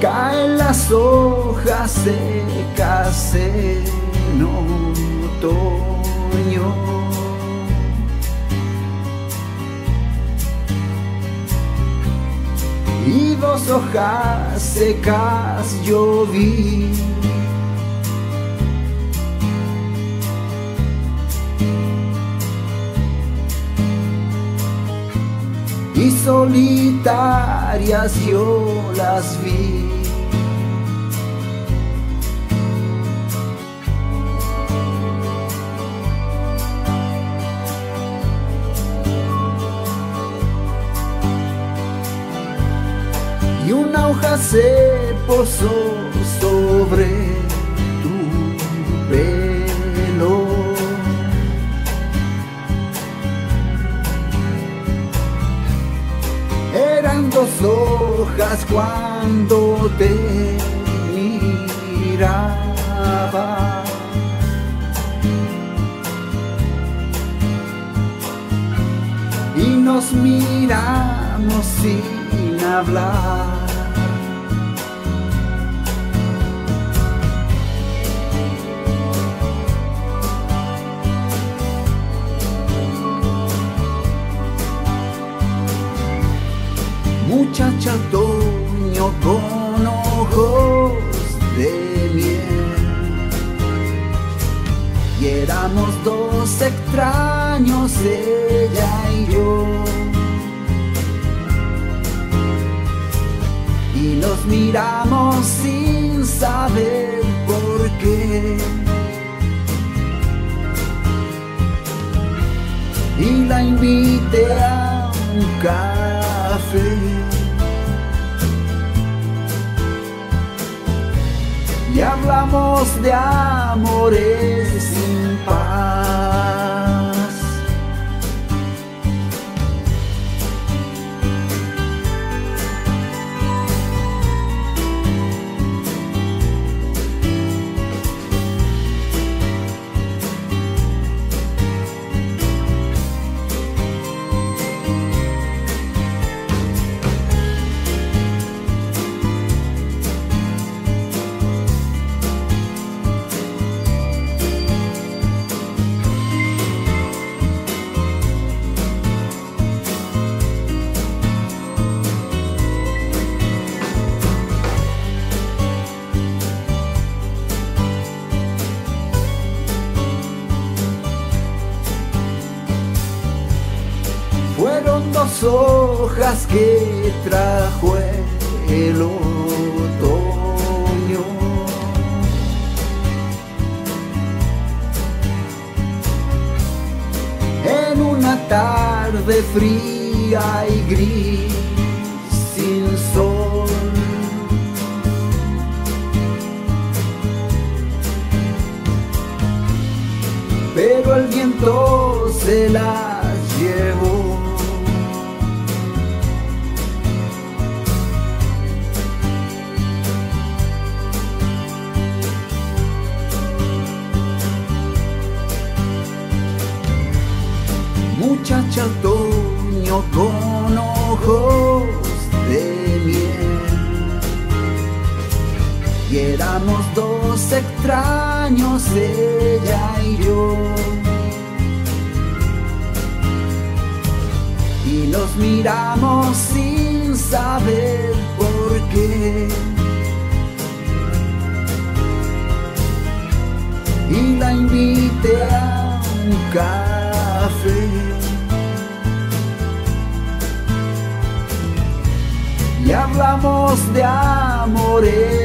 Caen las hojas secas en otoño. Y dos hojas secas yo vi. y solitarias yo las vi. Y una hoja se posó sobre tu pelo. Eran dos hojas cuando te miraba. Y nos miramos sin hablar. muchacha otoño con ojos de miel. Y éramos dos extraños, ella y yo. Y nos miramos sin saber por qué. Y la invité a un café. y hablamos de amores sin paz. Fueron dos hojas que trajo el otoño. En una tarde fría y gris sin sol. Pero el viento se las con ojos de miel. Y éramos dos extraños, ella y yo. Y nos miramos sin saber por qué. Y la invité a un hablamos de amores.